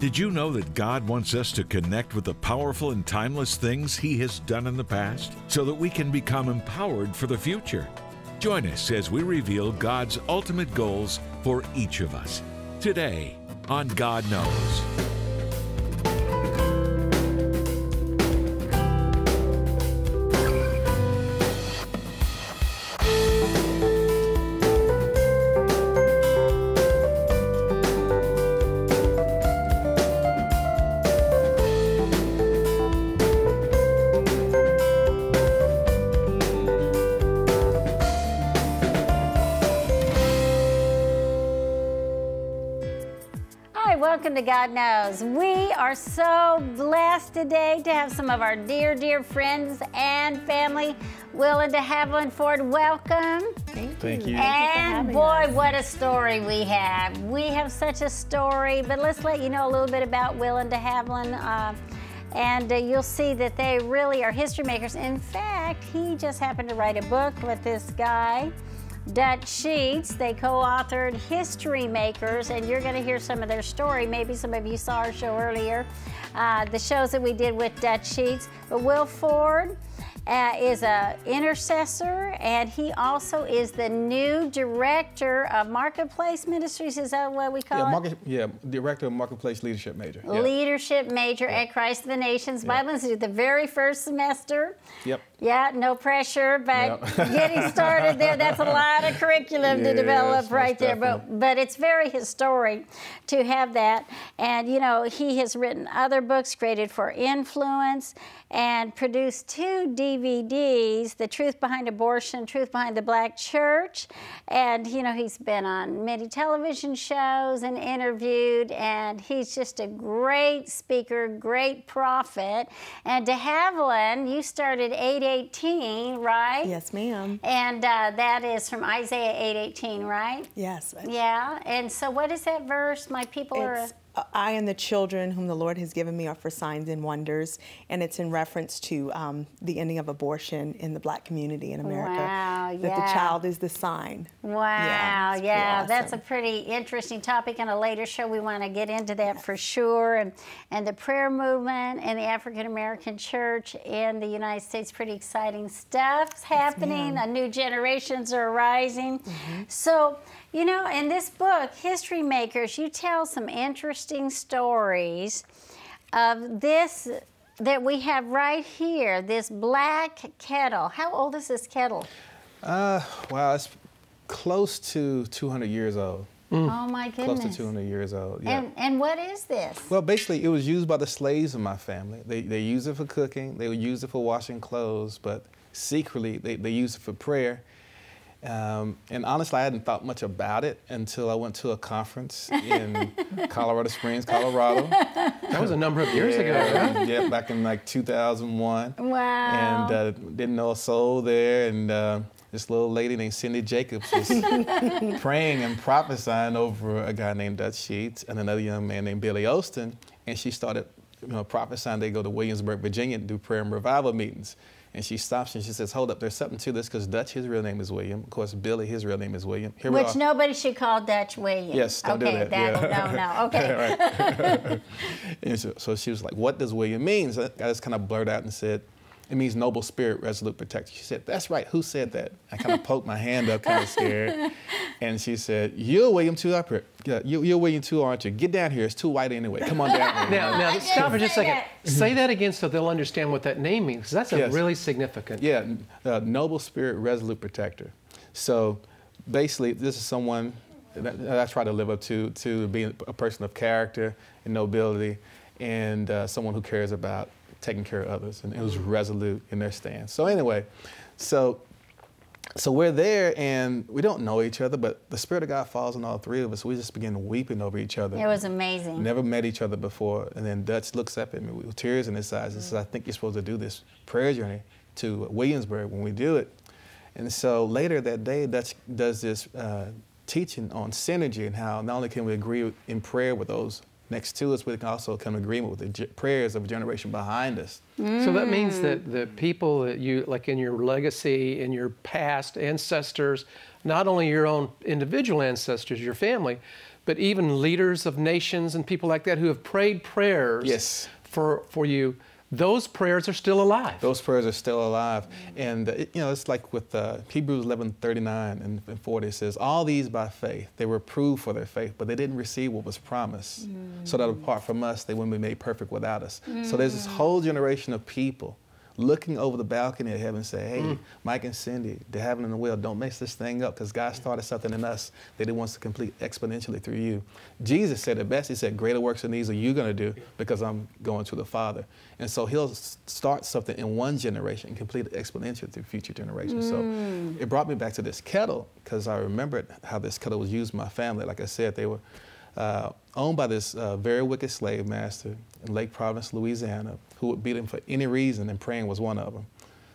Did you know that God wants us to connect with the powerful and timeless things He has done in the past so that we can become empowered for the future? Join us as we reveal God's ultimate goals for each of us today on God Knows. Are so blessed today to have some of our dear, dear friends and family. Will and de Haviland Ford, welcome. Thank you. Thank you. And boy, us. what a story we have. We have such a story, but let's let you know a little bit about Will and de Haviland. Uh, and uh, you'll see that they really are history makers. In fact, he just happened to write a book with this guy. Dutch Sheets. They co-authored History Makers, and you're going to hear some of their story. Maybe some of you saw our show earlier, uh, the shows that we did with Dutch Sheets. But Will Ford, uh, is an intercessor, and he also is the new director of Marketplace Ministries. Is that what we call yeah, it? Yeah, director of Marketplace Leadership Major. Yeah. Leadership Major yeah. at Christ for the Nations Bible Institute, the very first semester. Yep. Yeah, no pressure, but yep. getting started there, that's a lot of curriculum to develop right there. But but it's very historic to have that. And you know, he has written other books created for influence and produced two DVDs, The Truth Behind Abortion, Truth Behind the Black Church. And, you know, he's been on many television shows and interviewed, and he's just a great speaker, great prophet. And de Haviland, you started 818, right? Yes, ma'am. And uh, that is from Isaiah 818, right? Yes. Yeah. And so what is that verse? My people it's, are... I and the children whom the Lord has given me are for signs and wonders, and it's in reference to um, the ending of abortion in the black community in America. Wow, that yeah. the child is the sign. Wow, yeah, yeah awesome. that's a pretty interesting topic. In a later show, we want to get into that yes. for sure. And, and the prayer movement and the African American church in the United States, pretty exciting stuff's happening. Yes, new generations are arising. Mm -hmm. So, you know, in this book, History Makers, you tell some interesting stories of this that we have right here, this black kettle. How old is this kettle? Uh, wow, it's close to 200 years old. Mm. Oh my goodness. Close to 200 years old. Yeah. And, and what is this? Well, basically, it was used by the slaves of my family. They, they use it for cooking, they would use it for washing clothes, but secretly, they, they use it for prayer. Um, and honestly, I hadn't thought much about it until I went to a conference in Colorado Springs, Colorado. That was a number of years yeah, ago, right? Yeah, back in like 2001. Wow. And uh, didn't know a soul there. And uh, this little lady named Cindy Jacobs was praying and prophesying over a guy named Dutch Sheets and another young man named Billy Osteen. And she started you know, prophesying they go to Williamsburg, Virginia to do prayer and revival meetings. And she stops and she says, hold up, there's something to this because Dutch, his real name is William. Of course, Billy, his real name is William. Here Which nobody should call Dutch William. Yes, don't okay, do that. that yeah. No, no, okay. and so, so, she was like, what does William mean? So I just kind of blurted out and said, it means noble spirit, resolute protector. She said, that's right, who said that? I kind of poked my hand up, kind of scared. And she said, you're William too, up here. Yeah, you're William too, aren't you? Get down here, it's too white anyway. Come on down here. Now, now stop for just a second. That. Say that again so they'll understand what that name means, that's yes. really significant. Yeah, uh, noble spirit, resolute protector. So basically, this is someone that, that I try to live up to, to being a person of character and nobility and uh, someone who cares about taking care of others, and it was resolute in their stance. So anyway, so so we're there and we don't know each other, but the Spirit of God falls on all three of us. We just begin weeping over each other. It was amazing. Never met each other before. And then Dutch looks up at me with tears in his eyes and says, I think you're supposed to do this prayer journey to Williamsburg when we do it. And so later that day, Dutch does this uh, teaching on synergy and how not only can we agree in prayer with those next to us, we can also come in agreement with the prayers of a generation behind us. Mm. So that means that the people that you, like in your legacy, in your past ancestors, not only your own individual ancestors, your family, but even leaders of nations and people like that who have prayed prayers yes. for, for you those prayers are still alive. Those prayers are still alive. And, uh, you know, it's like with uh, Hebrews 11 39 and, and 40, it says, All these by faith, they were proved for their faith, but they didn't receive what was promised. Mm. So that apart from us, they wouldn't be made perfect without us. Mm. So there's this mm. whole generation of people looking over the balcony of heaven and say, hey, mm. Mike and Cindy, the heaven and the will, don't mess this thing up because God started something in us that he wants to complete exponentially through you. Jesus said it best. He said, greater works than these are you going to do because I'm going to the Father. And so he'll start something in one generation and complete it exponentially through future generations. Mm. So it brought me back to this kettle because I remembered how this kettle was used in my family. Like I said, they were uh, owned by this uh, very wicked slave master in Lake Providence, Louisiana, who would beat him for any reason, and praying was one of them.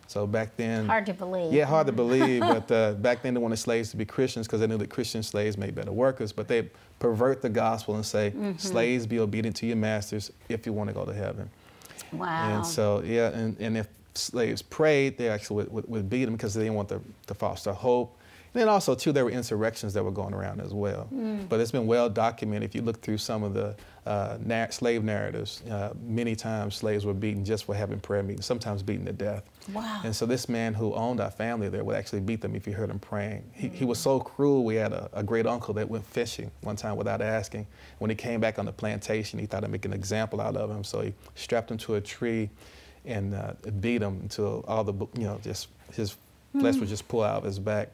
So back then, hard to believe. Yeah, hard to believe. but uh, back then, they wanted slaves to be Christians because they knew that Christian slaves made better workers. But they pervert the gospel and say, mm-hmm. slaves be obedient to your masters if you want to go to heaven. Wow. And so, yeah, and, and if slaves prayed, they actually would, would, would beat them because they didn't want to, to foster hope then also, too, there were insurrections that were going around as well. Mm. But it's been well documented. If you look through some of the uh, na- slave narratives, uh, many times slaves were beaten just for having prayer meetings, sometimes beaten to death. Wow. And so this man who owned our family there would actually beat them if he heard them praying. He, he was so cruel, we had a, a, great uncle that went fishing one time without asking. When he came back on the plantation, he thought to make an example out of him. So he strapped him to a tree and uh, beat him until all the, you know, just his flesh would just pull out of his back.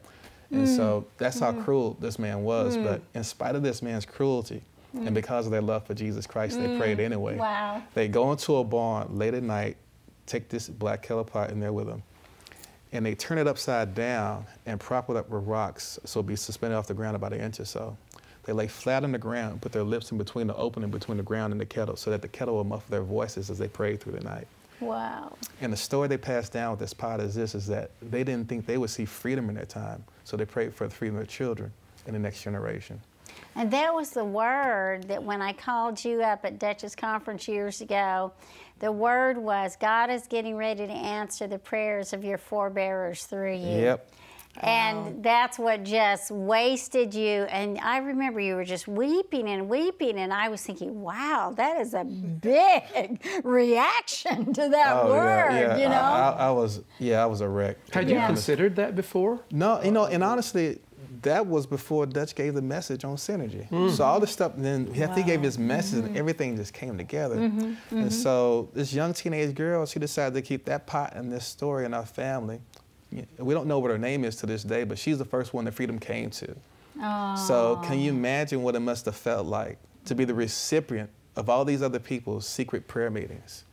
And mm. so that's how mm. cruel this man was. Mm. But in spite of this man's cruelty, and mm. because of their love for Jesus Christ, they prayed mm. anyway. Wow. They go into a barn late at night, take this black kettle pot in there with them, and they turn it upside down and prop it up with rocks so it'll be suspended off the ground about an inch or so. They lay flat on the ground, put their lips in between the opening between the ground and the kettle so that the kettle will muffle their voices as they prayed through the night. Wow. And the story they passed down with this pot is this, is that they didn't think they would see freedom in their time. So they prayed for the freedom of children in the next generation. And that was the word that when I called you up at Dutch's Conference years ago, the word was God is getting ready to answer the prayers of your forebearers through you. Yep. And that's what just wasted you. And I remember you were just weeping and weeping, and I was thinking, wow, that is a big reaction to that oh, word, yeah, yeah. you know? I, I, I, was, yeah, I was a wreck. Had you considered that before? No, you know, and honestly, that was before Dutch gave the message on synergy. Mm. So all this stuff, and then wow. he gave his message, mm-hmm. and everything just came together. Mm-hmm. Mm-hmm. And so this young teenage girl, she decided to keep that pot and this story in our family we don't know what her name is to this day, but she's the first one that freedom came to. Aww. So can you imagine what it must have felt like to be the recipient of all these other people's secret prayer meetings?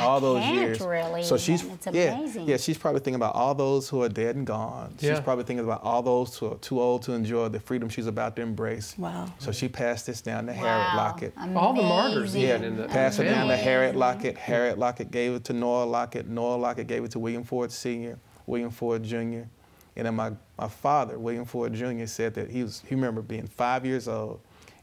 all those years. Really so she's yeah, yeah, she's probably thinking about all those who are dead and gone. Yeah. She's probably thinking about all those who are too old to enjoy the freedom she's about to embrace. Wow. So she passed this down to wow. Harriet Lockett. Amazing. All the martyrs yeah, in the passed it down to Harriet Lockett. Harriet Lockett gave it to Noah Lockett. Noah Lockett gave it to William Ford Sr. William Ford Jr. And then my, my father, William Ford Jr., said that he, was, he remembered being five years old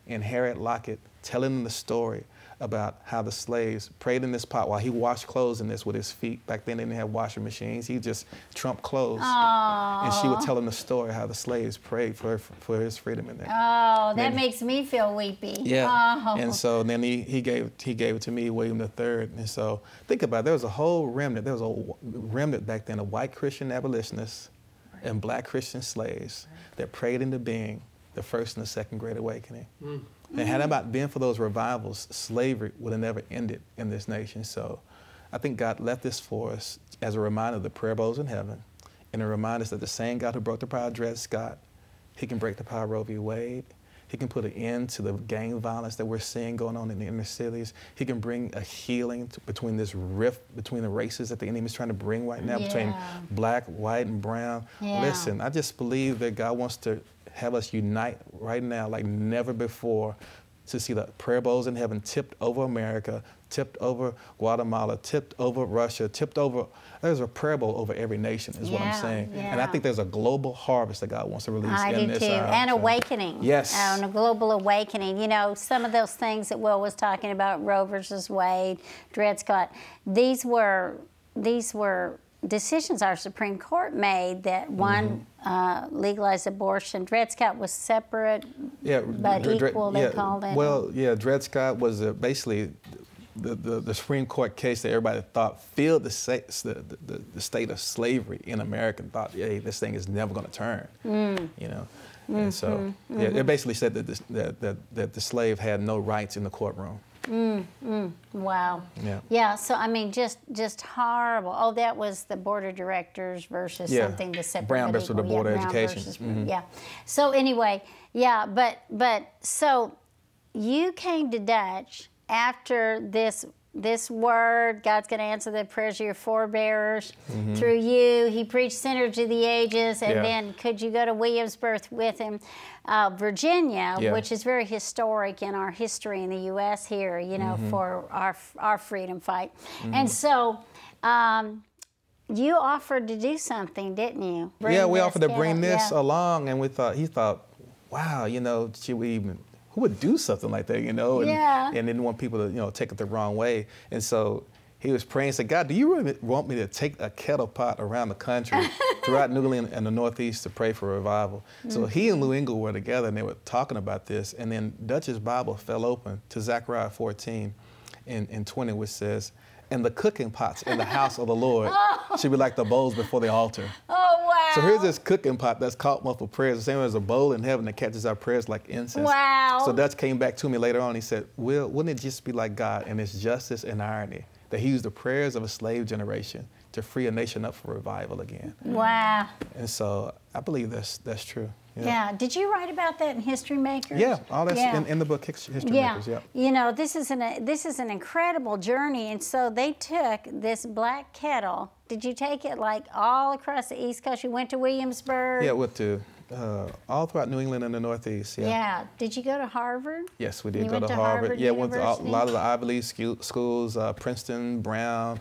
and Harriet Lockett telling him the story about how the slaves prayed in this pot while he washed clothes in this with his feet. Back then they didn't have washing machines. He just trumped clothes. Aww. And she would tell him the story how the slaves prayed for, for his freedom in there. Oh, that makes me feel weepy. Yeah. Oh. And so then he, he gave he gave it to me, William III. And so think about it, there was a whole remnant. There was a remnant back then of white Christian abolitionists and black Christian slaves that prayed into being the first and the second Great Awakening. Mm. And had it not been for those revivals, slavery would have never ended in this nation. So I think God left this for us as a reminder of the prayer bowls in heaven and a reminder that the same God who broke the power of Dred Scott, he can break the power of Roe v. Wade. He can put an end to the gang violence that we're seeing going on in the inner cities. He can bring a healing to, between this rift between the races that the enemy is trying to bring right now, yeah. between black, white, and brown. Yeah. Listen, I just believe that God wants to have us unite right now like never before to see the prayer bowls in heaven tipped over America, tipped over Guatemala, tipped over Russia, tipped over. There's a prayer bowl over every nation, is yeah, what I'm saying. Yeah. And I think there's a global harvest that God wants to release I in do this too. hour. And awakening. Yes. Oh, and a global awakening. You know, some of those things that Will was talking about, Roe versus Wade, Dred Scott, these were these were decisions our Supreme Court made that one mm-hmm. uh, legalized abortion. Dred Scott was separate, yeah, but Dred, equal. They yeah, called it. Well, yeah, Dred Scott was uh, basically the, the, the, Supreme Court case that everybody thought filled the, the, the, the state of slavery in America and thought, hey, this thing is never going to turn, mm. you know. Mm-hmm. And so, mm-hmm. yeah, it basically said that, this, that, that, that the slave had no rights in the courtroom. Mm, mm, wow. Yeah. Yeah. So I mean, just just horrible. Oh, that was the board of directors versus yeah. something the separate. Brown versus the board yeah, of education. Versus, mm-hmm. Yeah. So anyway, yeah, but but so you came to Dutch after this this word, God's going to answer the prayers of your forebears mm-hmm. through you. He preached Center to the Ages, and yeah. then could you go to Williamsburg with him? Uh, Virginia, yeah. which is very historic in our history in the U.S. here, you know, mm-hmm. for our our freedom fight. Mm-hmm. And so, um, you offered to do something, didn't you? Bring yeah, we offered to bring this yeah. along, and we thought he thought, wow, you know, should we even who would do something like that, you know? And, yeah. and didn't want people to, you know, take it the wrong way. And so he was praying and said, God, do you really want me to take a kettle pot around the country, throughout New England and the Northeast to pray for revival? Mm-hmm. So he and Lou Engle were together and they were talking about this. And then Dutch's Bible fell open to Zechariah 14 and, and 20, which says, and the cooking pots in the house of the Lord oh. should be like the bowls before the altar. Oh, wow. So here's this cooking pot that's caught multiple prayers, the same as a bowl in heaven that catches our prayers like incense. Wow. So Dutch came back to me later on. He said, Will, wouldn't it just be like God and His justice and irony that He used the prayers of a slave generation to free a nation up for revival again? Wow. And so I believe that's, that's true. Yeah. yeah. Did you write about that in History Makers? Yeah, all that's yeah. in, in, the book History yeah. Makers. Yeah. You know, this is an this is an incredible journey, and so they took this black kettle. Did you take it like all across the East Coast? You went to Williamsburg. Yeah, went to uh, all throughout New England and the Northeast. Yeah. Yeah. Did you go to Harvard? Yes, we did you go to, to, Harvard. Harvard yeah, went to a lot of the Ivy League schools, uh, Princeton, Brown,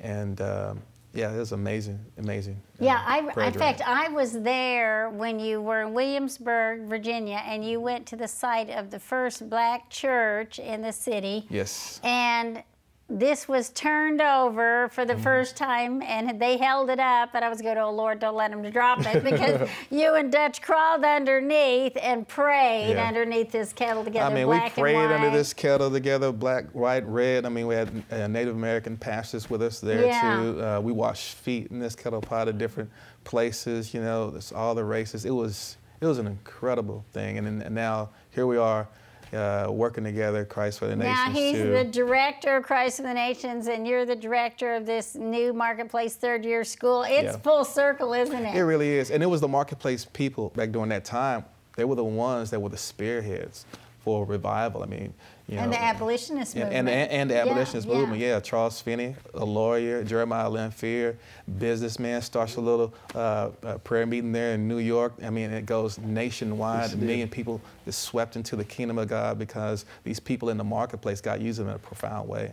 and. Um, yeah, it was amazing, amazing. Uh, yeah, I, in fact, I was there when you were in Williamsburg, Virginia, and you went to the site of the first black church in the city. Yes. And this was turned over for the mm-hmm. first time and they held it up and I was going, oh Lord, don't let them drop it because you and Dutch crawled underneath and prayed yeah. underneath this kettle together. I mean, we prayed under this kettle together, black, white, red. I mean, we had uh, Native American pastors with us there yeah. too. Uh, we washed feet in this kettle pot at different places. You know, all the races. It was it was an incredible thing, and, and now here we are uh, working together, Christ for the Nations. Now he's too. the director of Christ for the Nations, and you're the director of this new Marketplace third year school. It's yeah. full circle, isn't it? It really is. And it was the Marketplace people back during that time. They were the ones that were the spearheads for revival. I mean, you and know, the abolitionist movement. And, and, and the abolitionist yeah, movement, yeah. yeah. Charles Finney, a lawyer, Jeremiah Lanphier, businessman, starts a little uh, uh, prayer meeting there in New York. I mean, it goes nationwide. Yes, a million people is swept into the kingdom of God because these people in the marketplace, God used them in a profound way.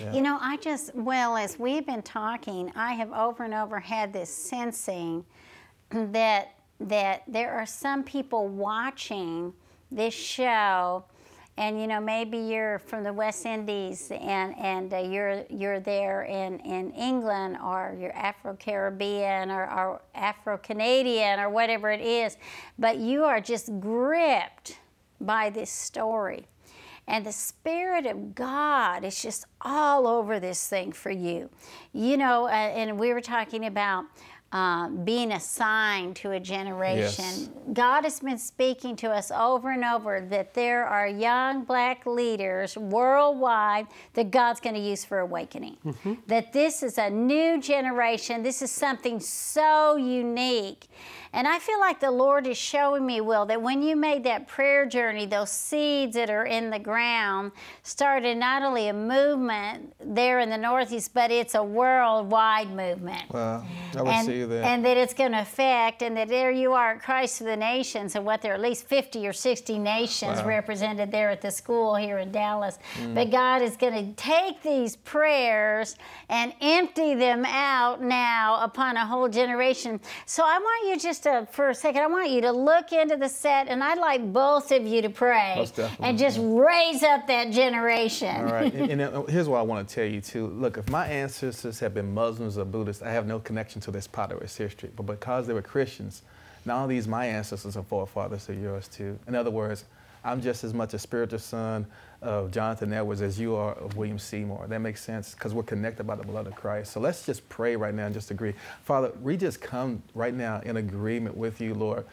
Yeah. You know, I just, well, as we've been talking, I have over and over had this sensing that that there are some people watching this show and you know maybe you're from the West Indies and and uh, you're you're there in in England or you're Afro Caribbean or, or Afro Canadian or whatever it is, but you are just gripped by this story. And the Spirit of God is just all over this thing for you. You know, uh, and we were talking about uh, being assigned to a generation. Yes. God has been speaking to us over and over that there are young black leaders worldwide that God's going to use for awakening. Mm-hmm. That this is a new generation, this is something so unique. And I feel like the Lord is showing me, Will, that when you made that prayer journey, those seeds that are in the ground started not only a movement there in the Northeast, but it's a worldwide movement. Well, I would and, believe that. And that it's going to affect, and that there you are at Christ for the Nations, and what there are at least 50 or 60 nations wow. represented there at the school here in Dallas. Mm. But God is going to take these prayers and empty them out now upon a whole generation. So I want you just for a second, I want you to look into the set, and I'd like both of you to pray and just raise up that generation. All right. and, and, uh, here's what I want to tell you, too. Look, if my ancestors have been Muslims or Buddhists, I have no connection to this part of its history. But because they were Christians, not only these my ancestors and forefathers are yours, too. In other words, I'm just as much a spiritual son of Jonathan Edwards as you are of William Seymour. That makes sense because we're connected by the blood of Christ. So let's just pray right now and just agree. Father, we just come right now in agreement with you, Lord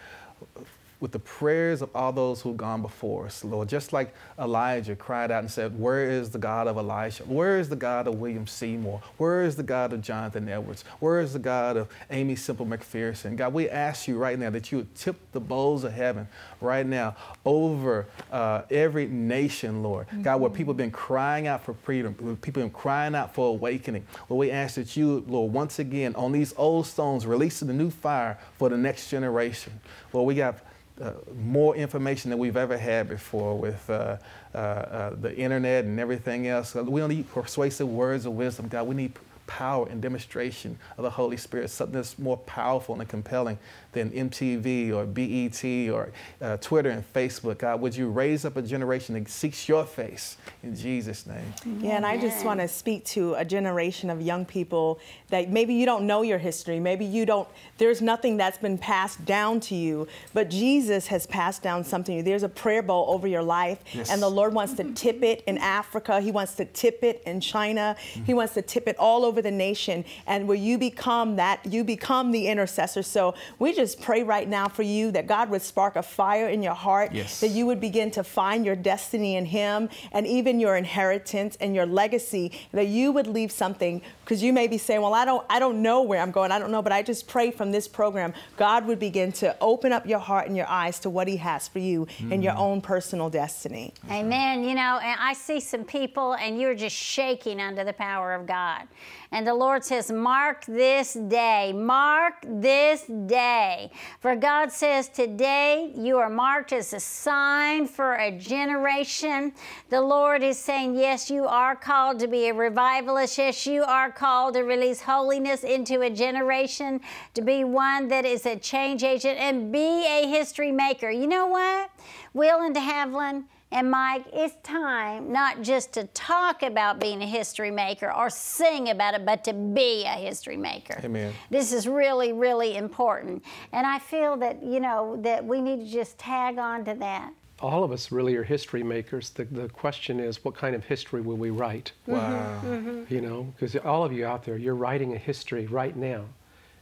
with the prayers of all those who've gone before us, Lord. Just like Elijah cried out and said, Where is the God of Elisha? Where is the God of William Seymour? Where is the God of Jonathan Edwards? Where is the God of Aimee Semple McPherson? God, we ask you right now that you would tip the bowls of heaven right now over uh, every nation, Lord. Mm-hmm. God, where people have been crying out for freedom, where people have been crying out for awakening. Lord, we ask that you, Lord, once again, on these old stones, release the new fire for the next generation. Lord, we got uh, more information than we've ever had before with uh, uh, uh the internet and everything else. We don't need persuasive words of wisdom, God. We need power and demonstration of the Holy Spirit, something that's more powerful and compelling than MTV or BET or uh, Twitter and Facebook. God, would you raise up a generation that seeks your face in Jesus' name? Yeah, and I just want to speak to a generation of young people that maybe you don't know your history, maybe you don't, there's nothing that's been passed down to you, but Jesus has passed down something. There's a prayer bowl over your life, yes. and the Lord wants to tip it in Africa, He wants to tip it in China, mm-hmm. He wants to tip it all over the nation, and where you become that, you become the intercessor. So we just just pray right now for you that God would spark a fire in your heart, yes. that you would begin to find your destiny in Him and even your inheritance and your legacy, that you would leave something because you may be saying, well, I don't, I don't know where I'm going. I don't know, but I just pray from this program, God would begin to open up your heart and your eyes to what He has for you mm. in your mm. own personal destiny. Amen. You know, and I see some people, and you're just shaking under the power of God. And the Lord says, Mark this day, mark this day. For God says, Today you are marked as a sign for a generation. The Lord is saying, Yes, you are called to be a revivalist. Yes, you are called to release holiness into a generation, to be one that is a change agent and be a history maker. You know what? Will and Havilland, and Mike, it's time not just to talk about being a history maker or sing about it, but to be a history maker. Amen. This is really, really important. And I feel that, you know, that we need to just tag on to that. All of us really are history makers. The, the question is, what kind of history will we write? Wow. Mm-hmm. mm-hmm. You know, because all of you out there, you're writing a history right now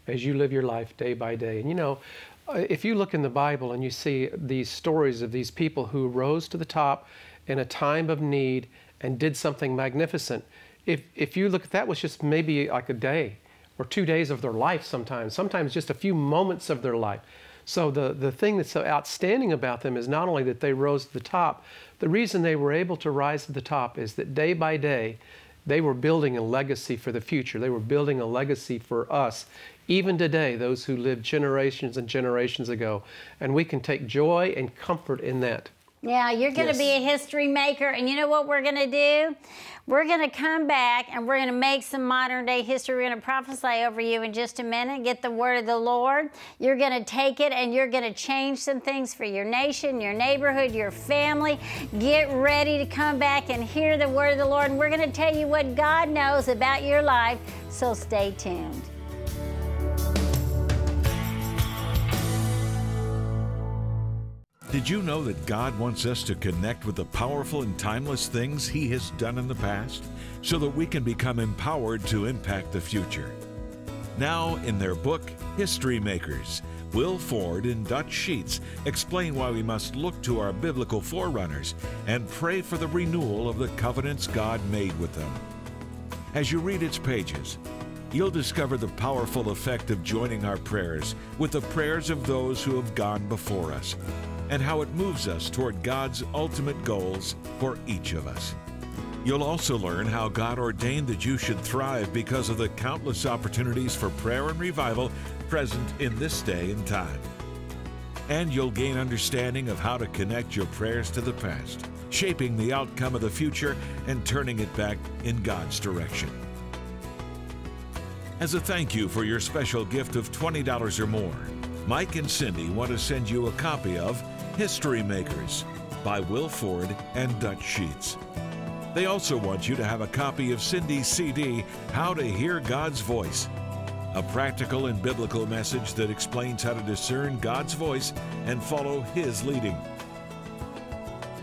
as you live your life day by day. And you know, Uh, if you look in the Bible and you see these stories of these people who rose to the top in a time of need and did something magnificent, if, if you look, at that was just maybe like a day or two days of their life sometimes, sometimes just a few moments of their life. So the, the thing that's so outstanding about them is not only that they rose to the top, the reason they were able to rise to the top is that day by day, they were building a legacy for the future. They were building a legacy for us even today, those who lived generations and generations ago. And we can take joy and comfort in that. Yeah, you're going to yes. be a history maker. And you know what we're going to do? We're going to come back and we're going to make some modern day history. We're going to prophesy over you in just a minute, get the word of the Lord. You're going to take it and you're going to change some things for your nation, your neighborhood, your family. Get ready to come back and hear the word of the Lord. And we're going to tell you what God knows about your life. So stay tuned. Did you know that God wants us to connect with the powerful and timeless things He has done in the past so that we can become empowered to impact the future? Now, in their book, History Makers, Will Ford and Dutch Sheets explain why we must look to our biblical forerunners and pray for the renewal of the covenants God made with them. As you read its pages, you'll discover the powerful effect of joining our prayers with the prayers of those who have gone before us and how it moves us toward God's ultimate goals for each of us. You'll also learn how God ordained that you should thrive because of the countless opportunities for prayer and revival present in this day and time. And you'll gain understanding of how to connect your prayers to the past, shaping the outcome of the future and turning it back in God's direction. As a thank you for your special gift of $20 or more, Mike and Cindy want to send you a copy of History Makers by Will Ford and Dutch Sheets. They also want you to have a copy of Cindy's CD, How to Hear God's Voice, a practical and biblical message that explains how to discern God's voice and follow His leading.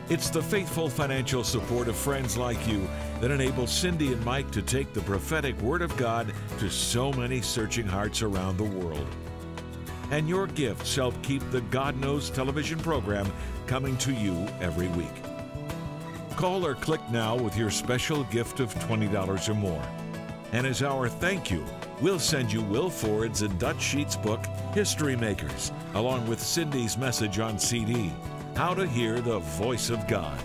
It's the faithful financial support of friends like you that enables Cindy and Mike to take the prophetic Word of God to so many searching hearts around the world. And your gifts help keep the God Knows television program coming to you every week. Call or click now with your special gift of $20 or more. And as our thank you, we'll send you Will Ford's and Dutch Sheets book, History Makers, along with Cindy's message on CD, How to Hear the Voice of God.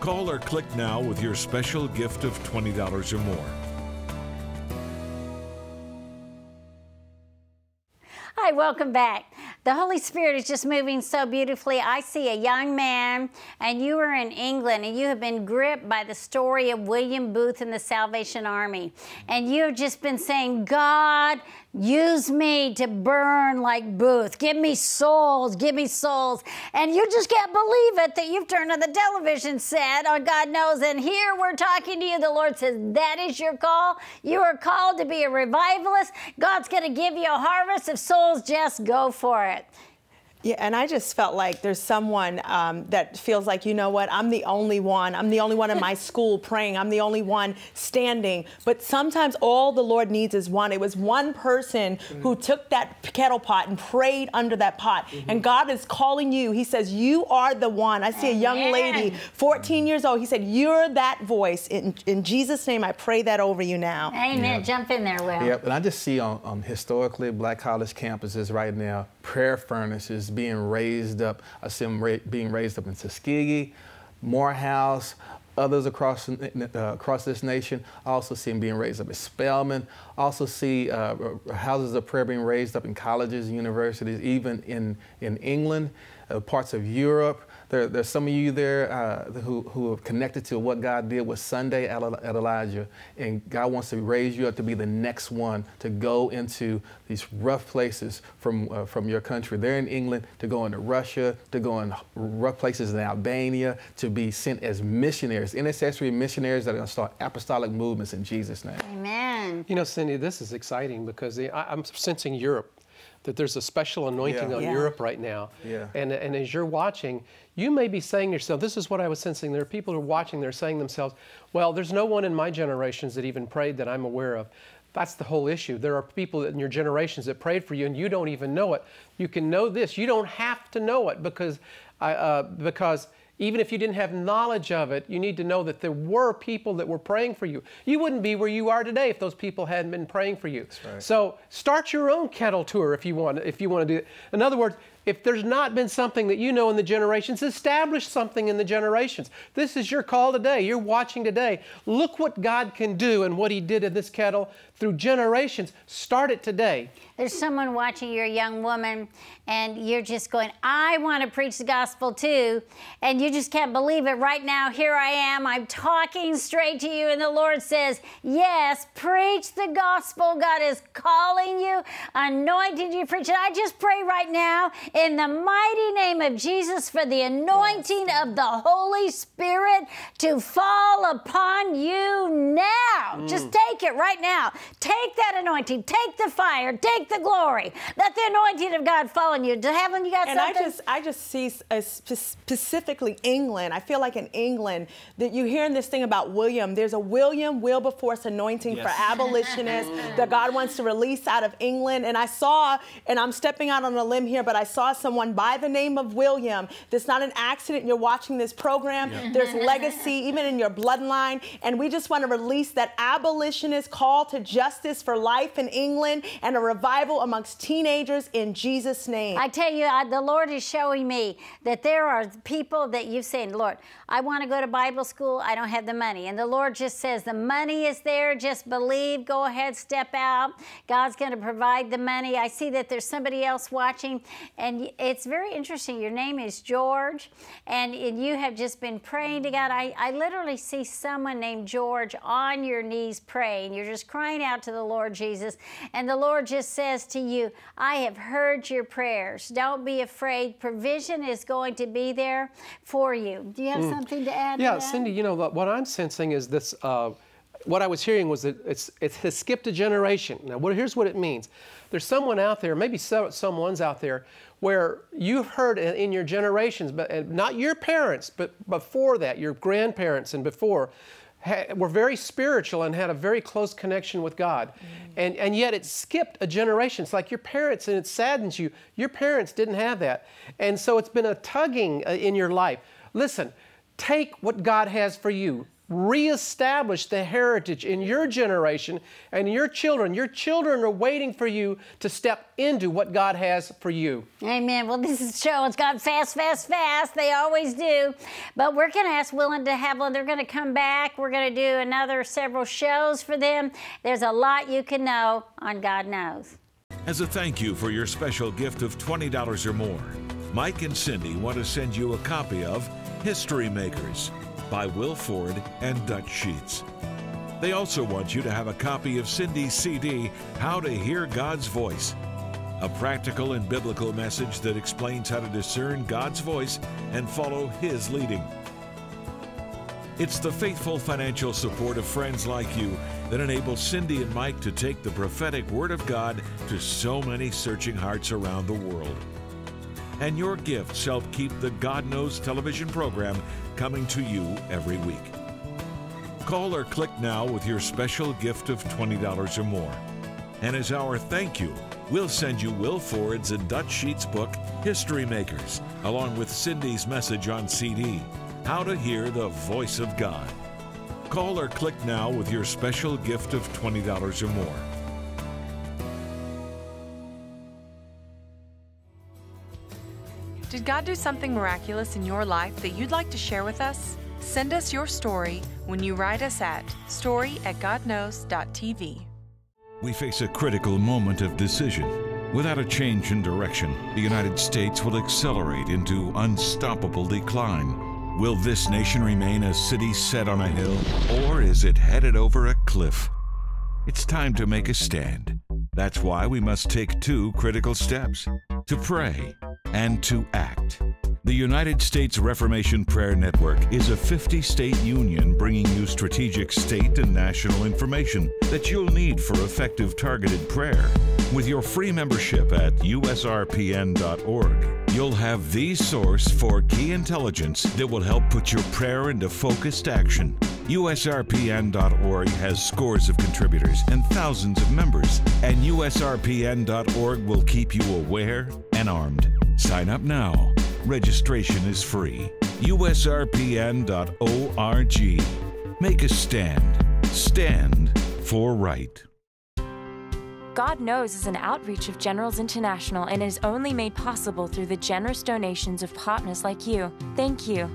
Call or click now with your special gift of $20 or more. Welcome back. The Holy Spirit is just moving so beautifully. I see a young man, and you are in England, and you have been gripped by the story of William Booth and the Salvation Army. And you have just been saying, God, use me to burn like Booth. Give me souls, give me souls. And you just can't believe it that you've turned on the television set on God knows. And here we're talking to you. The Lord says, That is your call. You are called to be a revivalist. God's going to give you a harvest of souls. Just go for it. Yeah, and I just felt like there's someone um, that feels like, you know what, I'm the only one. I'm the only one in my school praying. I'm the only one standing. But sometimes all the Lord needs is one. It was one person mm-hmm. who took that kettle pot and prayed under that pot. Mm-hmm. And God is calling you. He says, You are the one. I see a young lady, 14 years old. He said, You're that voice. In, in Jesus' name, I pray that over you now. Amen. Yeah. Jump in there, Will. Yep, and I just see on, on historically black college campuses right now, prayer furnaces being raised up. I see them ra being raised up in Tuskegee, Morehouse, others across, uh, across this nation. I also see them being raised up in Spelman. I also see uh, houses of prayer being raised up in colleges and universities, even in, in England, uh, parts of Europe. There, there's some of you there uh, who, who are connected to what God did with Sunday at, Adelaja, and God wants to raise you up to be the next one to go into these rough places from, uh, from your country. They're in England, to go into Russia, to go in rough places in Albania, to be sent as missionaries, intercessory missionaries that are going to start apostolic movements in Jesus' name. Amen. You know, Cindy, this is exciting because I'm sensing Europe that there's a special anointing yeah. on yeah. Europe right now. Yeah. And, and as you're watching, you may be saying to yourself, this is what I was sensing. There are people who are watching, they're saying themselves, well, there's no one in my generations that even prayed that I'm aware of. That's the whole issue. There are people in your generations that prayed for you and you don't even know it. You can know this. You don't have to know it because, uh, because even if you didn't have knowledge of it, you need to know that there were people that were praying for you. You wouldn't be where you are today if those people hadn't been praying for you. Right. So start your own kettle tour if you want. If you want to do it. In other words, if there's not been something that you know in the generations, establish something in the generations. This is your call today. You're watching today. Look what God can do and what He did in this kettle through generations. Start it today. There's someone watching, you're a young woman, and you're just going, I want to preach the gospel too. And you just can't believe it. Right now, here I am. I'm talking straight to you, and the Lord says, Yes, preach the gospel. God is calling you, anointing you preach it. I just pray right now in the mighty name of Jesus for the anointing yes. of the Holy Spirit to fall upon you now. Mm. Just take it right now. Take that anointing, take the fire, take the glory. Let the anointing of God fall on you. To heaven, you got and something? I just, I just see uh, specifically England. I feel like in England that you're hearing this thing about William. There's a William Wilberforce anointing yes. for abolitionists that God wants to release out of England. And I saw, and I'm stepping out on a limb here, but I saw someone by the name of William. That's not an accident. You're watching this program. Yeah. There's legacy even in your bloodline, and we just want to release that abolitionist call to justice for life in England and a revival amongst teenagers in Jesus' name. I tell you, I, the Lord is showing me that there are people that you've seen, Lord, I want to go to Bible school, I don't have the money. And the Lord just says, the money is there, just believe, go ahead, step out. God's going to provide the money. I see that there's somebody else watching, and it's very interesting. Your name is George, and, and you have just been praying to God. I, I literally see someone named George on your knees praying. You're just crying out to the Lord Jesus, and the Lord just says to you, I have heard your prayers. Don't be afraid. Provision is going to be there for you. Do you have mm. something to add? Yeah, to Cindy, you know, what I'm sensing is this. Uh, what I was hearing was that it's, it has skipped a generation. Now, what, here's what it means. There's someone out there, maybe so, someone's out there, where you've heard in, in your generations, but not your parents, but before that, your grandparents and before, were very spiritual and had a very close connection with God. Mm. And, and yet it skipped a generation. It's like your parents, and it saddens you. Your parents didn't have that. And so it's been a tugging uh, in your life. Listen, take what God has for you reestablish the heritage in your generation and your children. Your children are waiting for you to step into what God has for you. Amen. Well, this is show. It's gone fast, fast, fast. They always do. But we're going to ask Will and DeHaviland. They're going to come back. We're going to do another several shows for them. There's a lot you can know on God Knows. As a thank you for your special gift of $20 or more, Mike and Cindy want to send you a copy of History Makers by Will Ford and Dutch Sheets. They also want you to have a copy of Cindy's CD, How to Hear God's Voice, a practical and biblical message that explains how to discern God's voice and follow His leading. It's the faithful financial support of friends like you that enables Cindy and Mike to take the prophetic Word of God to so many searching hearts around the world and your gifts help keep the God Knows television program coming to you every week. Call or click now with your special gift of $20 or more. And as our thank you, we'll send you Will Ford's and Dutch Sheets book, History Makers, along with Cindy's message on CD, How to Hear the Voice of God. Call or click now with your special gift of $20 or more. God do something miraculous in your life that you'd like to share with us? Send us your story when you write us at story at godknows.tv. We face a critical moment of decision. Without a change in direction, the United States will accelerate into unstoppable decline. Will this nation remain a city set on a hill, or is it headed over a cliff? It's time to make a stand. That's why we must take two critical steps to pray and to act. The United States Reformation Prayer Network is a 50 state union bringing you strategic state and national information that you'll need for effective targeted prayer. With your free membership at usrpn.org, you'll have the source for key intelligence that will help put your prayer into focused action. USRPN.org has scores of contributors and thousands of members, and USRPN.org will keep you aware and armed. Sign up now. Registration is free. USRPN.org. Make a stand. Stand for right. God Knows is an outreach of Generals International and is only made possible through the generous donations of partners like you. Thank you.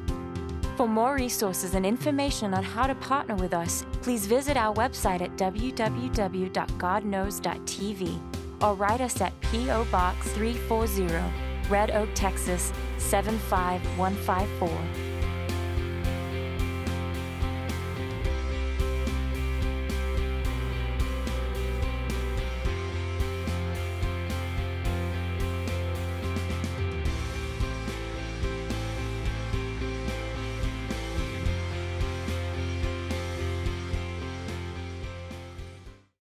For more resources and information on how to partner with us, please visit our website at www.godknows.tv or write us at P.O. Box 340, Red Oak, Texas 75154.